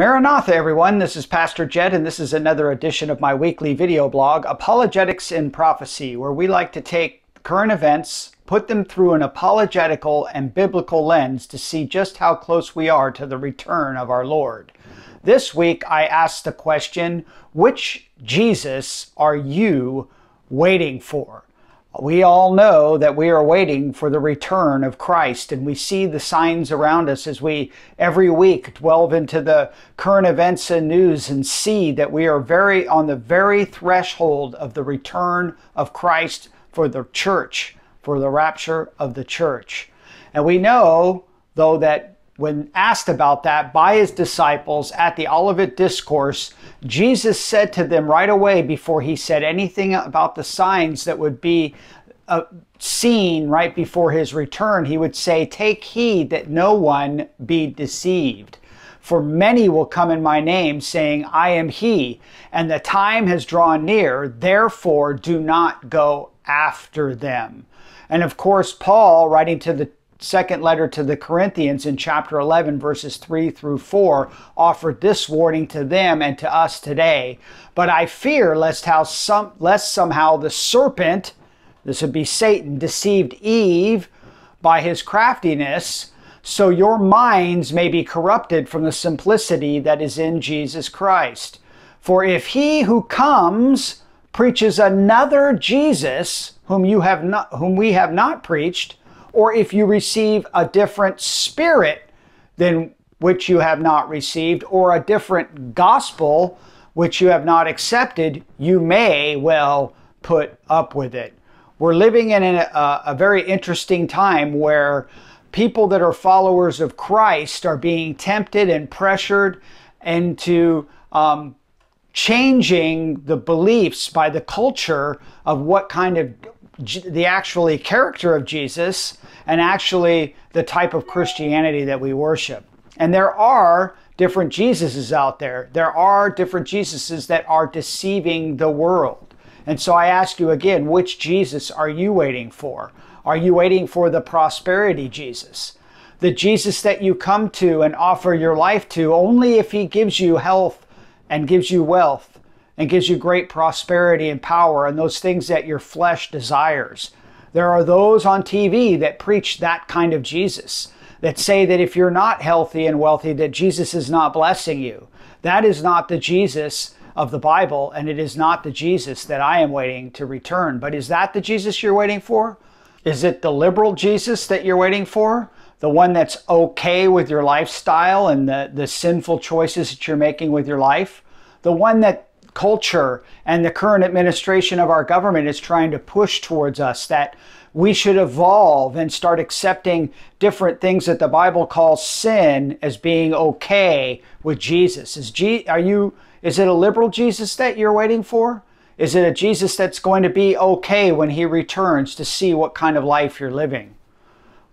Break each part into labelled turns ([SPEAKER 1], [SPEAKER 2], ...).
[SPEAKER 1] Maranatha, everyone. This is Pastor Jed, and this is another edition of my weekly video blog, Apologetics in Prophecy, where we like to take current events, put them through an apologetical and biblical lens to see just how close we are to the return of our Lord. This week, I asked the question which Jesus are you waiting for? We all know that we are waiting for the return of Christ, and we see the signs around us as we every week delve into the current events and news and see that we are very on the very threshold of the return of Christ for the church, for the rapture of the church. And we know, though, that when asked about that by his disciples at the Olivet Discourse, Jesus said to them right away before he said anything about the signs that would be uh, seen right before his return, he would say, Take heed that no one be deceived. For many will come in my name, saying, I am he, and the time has drawn near, therefore do not go after them. And of course, Paul, writing to the second letter to the Corinthians in chapter 11, verses 3 through 4, offered this warning to them and to us today. But I fear lest, how some, lest somehow the serpent, this would be Satan, deceived Eve by his craftiness, so your minds may be corrupted from the simplicity that is in Jesus Christ. For if he who comes preaches another Jesus, whom you have not whom we have not preached, or if you receive a different spirit than which you have not received, or a different gospel which you have not accepted, you may well put up with it. We're living in a, a, very interesting time where people that are followers of Christ are being tempted and pressured into um, changing the beliefs by the culture of what kind of the actually character of Jesus and actually the type of Christianity that we worship. And there are different Jesuses out there. There are different Jesuses that are deceiving the world. And so I ask you again, which Jesus are you waiting for? Are you waiting for the prosperity Jesus? The Jesus that you come to and offer your life to only if he gives you health and gives you wealth and gives you great prosperity and power and those things that your flesh desires. There are those on TV that preach that kind of Jesus, that say that if you're not healthy and wealthy, that Jesus is not blessing you. That is not the Jesus of the Bible, and it is not the Jesus that I am waiting to return. But is that the Jesus you're waiting for? Is it the liberal Jesus that you're waiting for? The one that's okay with your lifestyle and the, the sinful choices that you're making with your life? The one that culture and the current administration of our government is trying to push towards us that we should evolve and start accepting different things that the Bible calls sin as being okay with Jesus. Is G, are you is it a liberal Jesus that you're waiting for? Is it a Jesus that's going to be okay when he returns to see what kind of life you're living?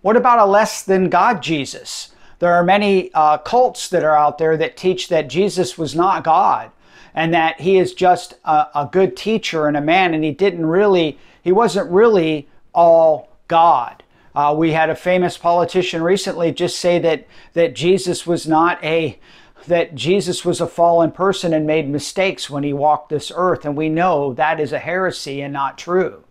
[SPEAKER 1] What about a less than God Jesus? There are many uh, cults that are out there that teach that Jesus was not God and that he is just a, a good teacher and a man, and he didn't really, he wasn't really all God. Uh, we had a famous politician recently just say that that Jesus was not a that Jesus was a fallen person and made mistakes when he walked this earth, and we know that is a heresy and not true.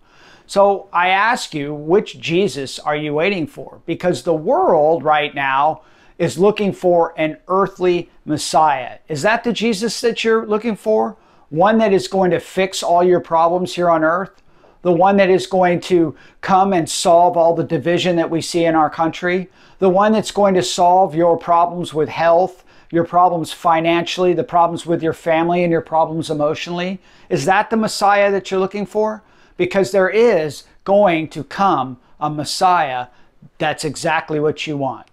[SPEAKER 1] So I ask you, which Jesus are you waiting for? Because the world right now is looking for an earthly Messiah. Is that the Jesus that you're looking for? One that is going to fix all your problems here on earth? The one that is going to come and solve all the division that we see in our country? The one that's going to solve your problems with health, your problems financially, the problems with your family, and your problems emotionally? Is that the Messiah that you're looking for? Because there is going to come a Messiah that's exactly what you want.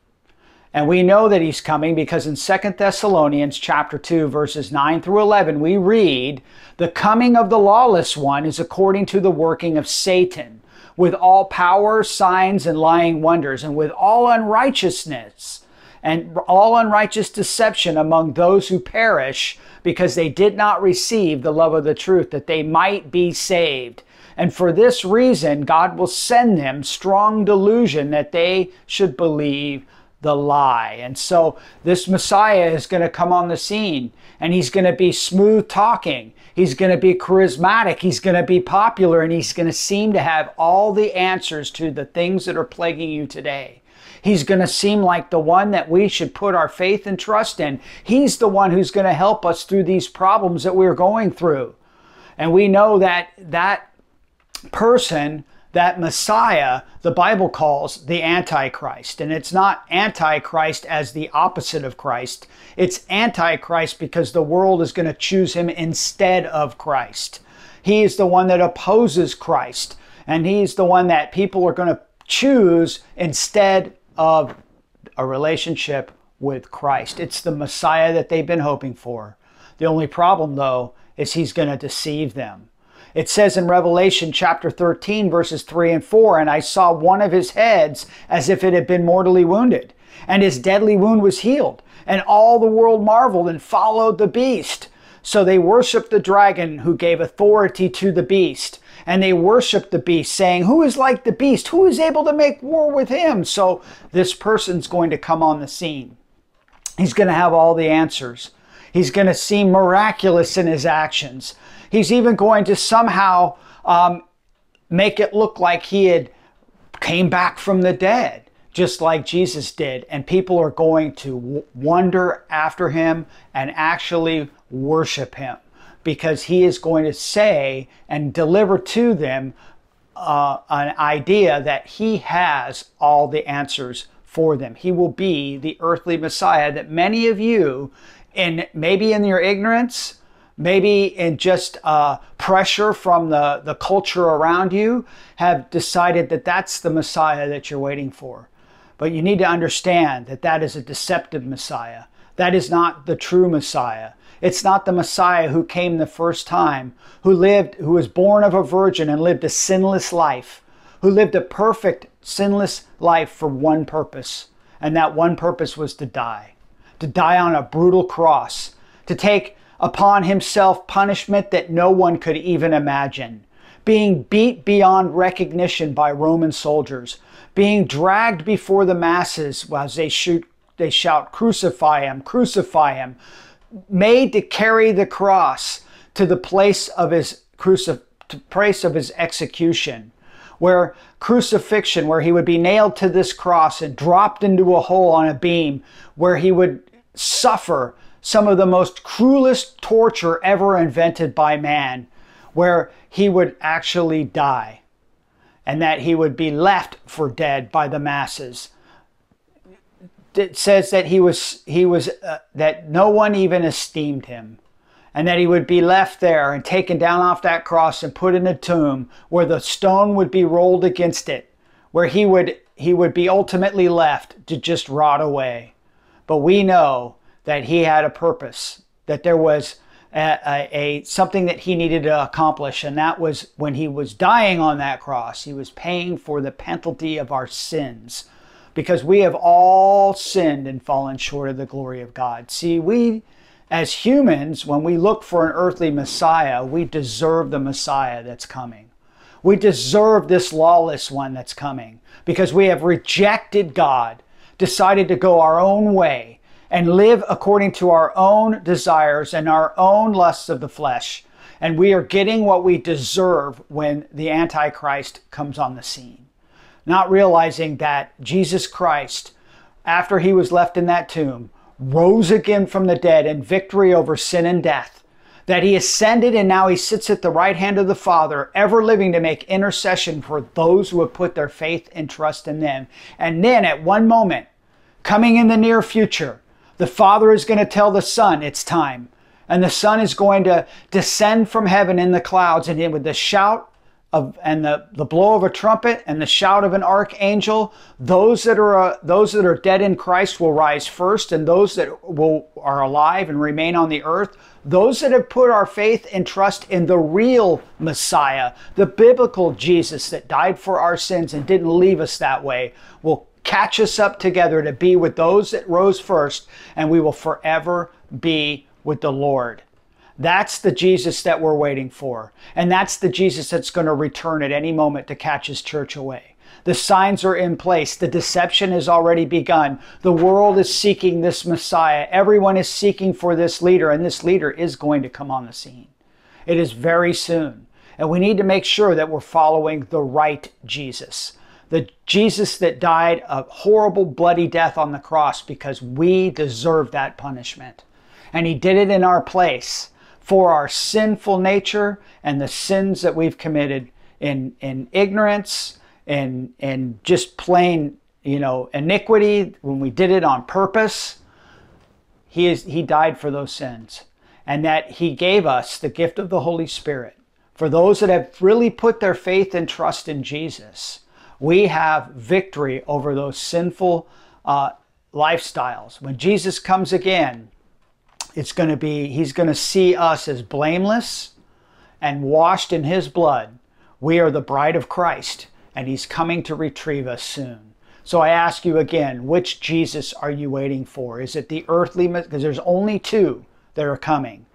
[SPEAKER 1] And we know that he's coming because in 2 Thessalonians chapter 2 verses 9 through 11 we read, "The coming of the lawless one is according to the working of Satan, with all power, signs and lying wonders, and with all unrighteousness and all unrighteous deception among those who perish because they did not receive the love of the truth that they might be saved." And for this reason, God will send them strong delusion that they should believe the lie. And so this Messiah is going to come on the scene and he's going to be smooth talking. He's going to be charismatic. He's going to be popular and he's going to seem to have all the answers to the things that are plaguing you today. He's going to seem like the one that we should put our faith and trust in. He's the one who's going to help us through these problems that we're going through. And we know that that person that Messiah the Bible calls the Antichrist. And it's not Antichrist as the opposite of Christ, it's Antichrist because the world is going to choose him instead of Christ. He is the one that opposes Christ, and he's the one that people are going to choose instead of a relationship with Christ. It's the Messiah that they've been hoping for. The only problem, though, is he's going to deceive them. It says in Revelation chapter 13, verses 3 and 4, and I saw one of his heads as if it had been mortally wounded, and his deadly wound was healed. And all the world marveled and followed the beast. So they worshiped the dragon who gave authority to the beast. And they worshiped the beast, saying, Who is like the beast? Who is able to make war with him? So this person's going to come on the scene. He's going to have all the answers. He's going to seem miraculous in his actions. He's even going to somehow um, make it look like he had came back from the dead, just like Jesus did. And people are going to wonder after him and actually worship him because he is going to say and deliver to them uh, an idea that he has all the answers for them. He will be the earthly Messiah that many of you, and maybe in your ignorance, maybe in just uh, pressure from the, the culture around you, have decided that that's the Messiah that you're waiting for. But you need to understand that that is a deceptive Messiah. That is not the true Messiah. It's not the Messiah who came the first time, who lived, who was born of a virgin and lived a sinless life, who lived a perfect, sinless life for one purpose. And that one purpose was to die, to die on a brutal cross, to take upon himself punishment that no one could even imagine, being beat beyond recognition by Roman soldiers, being dragged before the masses as they shoot they shout crucify him crucify him made to carry the cross to the place of his crucif- place of his execution where crucifixion where he would be nailed to this cross and dropped into a hole on a beam where he would suffer some of the most cruelest torture ever invented by man, where he would actually die and that he would be left for dead by the masses. It says that he was he was uh, that no one even esteemed him and that he would be left there and taken down off that cross and put in a tomb where the stone would be rolled against it where he would he would be ultimately left to just rot away but we know that he had a purpose, that there was a, a, a, something that he needed to accomplish, and that was when he was dying on that cross, he was paying for the penalty of our sins, because we have all sinned and fallen short of the glory of God. See, we as humans, when we look for an earthly Messiah, we deserve the Messiah that's coming. We deserve this lawless one that's coming because we have rejected God, decided to go our own way, and live according to our own desires and our own lusts of the flesh. And we are getting what we deserve when the Antichrist comes on the scene. Not realizing that Jesus Christ, after he was left in that tomb, rose again from the dead in victory over sin and death. That he ascended and now he sits at the right hand of the Father, ever living to make intercession for those who have put their faith and trust in them. And then at one moment, coming in the near future, the Father is going to tell the Son, it's time. And the Son is going to descend from heaven in the clouds, and with the shout of, and the, the blow of a trumpet and the shout of an archangel, those that are uh, those that are dead in Christ will rise first, and those that will are alive and remain on the earth, those that have put our faith and trust in the real Messiah, the biblical Jesus that died for our sins and didn't leave us that way, will catch us up together to be with those that rose first, and we will forever be with the Lord. That's the Jesus that we're waiting for. And that's the Jesus that's going to return at any moment to catch his church away. The signs are in place. The deception has already begun. The world is seeking this Messiah. Everyone is seeking for this leader, and this leader is going to come on the scene. It is very soon. And we need to make sure that we're following the right Jesus. The Jesus that died a horrible, bloody death on the cross because we deserve that punishment. And he did it in our place for our sinful nature and the sins that we've committed in, in ignorance and, and just plain, you know, iniquity when we did it on purpose. He, is, he died for those sins. And that he gave us the gift of the Holy Spirit. For those that have really put their faith and trust in Jesus, we have victory over those sinful uh, lifestyles. When Jesus comes again, it's going to be, he's going to see us as blameless and washed in his blood. We are the bride of Christ, and he's coming to retrieve us soon. So I ask you again, which Jesus are you waiting for? Is it the earthly, because there's only two that are coming.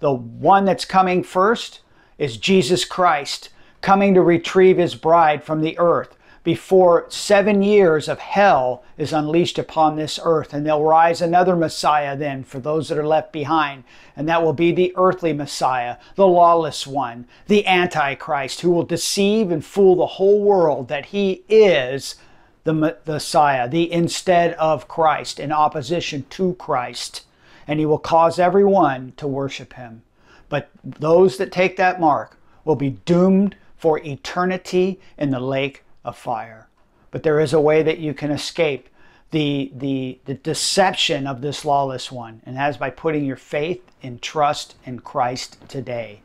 [SPEAKER 1] The one that's coming first is Jesus Christ, coming to retrieve his bride from the earth before seven years of hell is unleashed upon this earth. And there'll rise another Messiah then for those that are left behind. And that will be the earthly Messiah, the lawless one, the Antichrist, who will deceive and fool the whole world that he is the Messiah, the instead of Christ, in opposition to Christ. And he will cause everyone to worship him. But those that take that mark will be doomed for eternity in the lake of fire. But there is a way that you can escape the, the, the deception of this lawless one, and that is by putting your faith and trust in Christ today.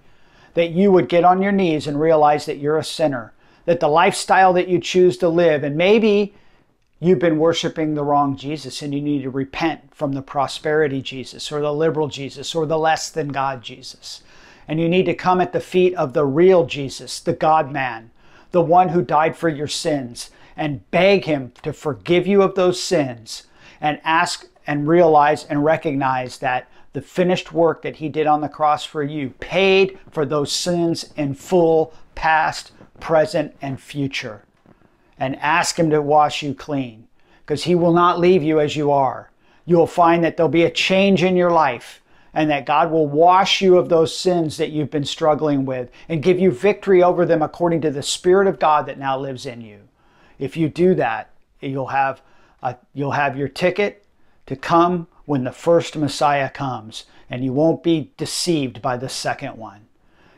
[SPEAKER 1] That you would get on your knees and realize that you're a sinner, that the lifestyle that you choose to live, and maybe you've been worshiping the wrong Jesus and you need to repent from the prosperity Jesus or the liberal Jesus or the less than God Jesus. And you need to come at the feet of the real Jesus, the God man, the one who died for your sins, and beg him to forgive you of those sins and ask and realize and recognize that the finished work that he did on the cross for you paid for those sins in full, past, present, and future. And ask him to wash you clean because he will not leave you as you are. You will find that there'll be a change in your life and that God will wash you of those sins that you've been struggling with and give you victory over them according to the Spirit of God that now lives in you. If you do that, you'll have a, you'll have your ticket to come when the first Messiah comes, and you won't be deceived by the second one.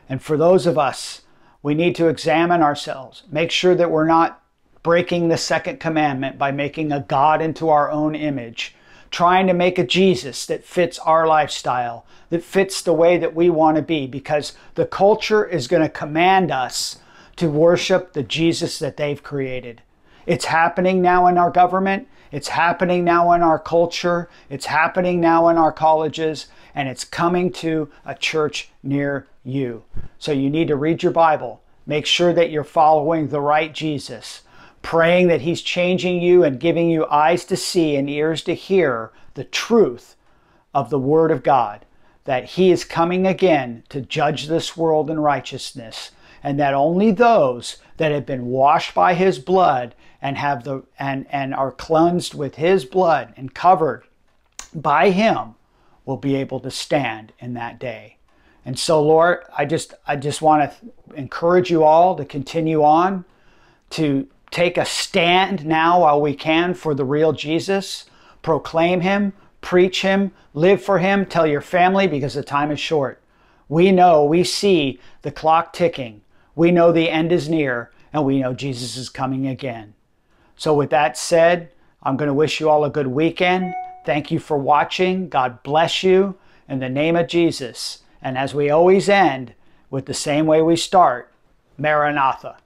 [SPEAKER 1] And for those of us, we need to examine ourselves, make sure that we're not breaking the second commandment by making a God into our own image trying to make a Jesus that fits our lifestyle, that fits the way that we want to be, because the culture is going to command us to worship the Jesus that they've created. It's happening now in our government. It's happening now in our culture. It's happening now in our colleges. And it's coming to a church near you. So you need to read your Bible. Make sure that you're following the right Jesus praying that He's changing you and giving you eyes to see and ears to hear the truth of the Word of God, that He is coming again to judge this world in righteousness, and that only those that have been washed by His blood and have the and and are cleansed with His blood and covered by Him will be able to stand in that day. And so, Lord, I just I just want to encourage you all to continue on to take a stand now while we can for the real Jesus. Proclaim him, preach him, live for him, tell your family because the time is short. We know, we see the clock ticking. We know the end is near, and we know Jesus is coming again. So, with that said, I'm going to wish you all a good weekend. Thank you for watching. God bless you in the name of Jesus. And as we always end with the same way we start, Maranatha.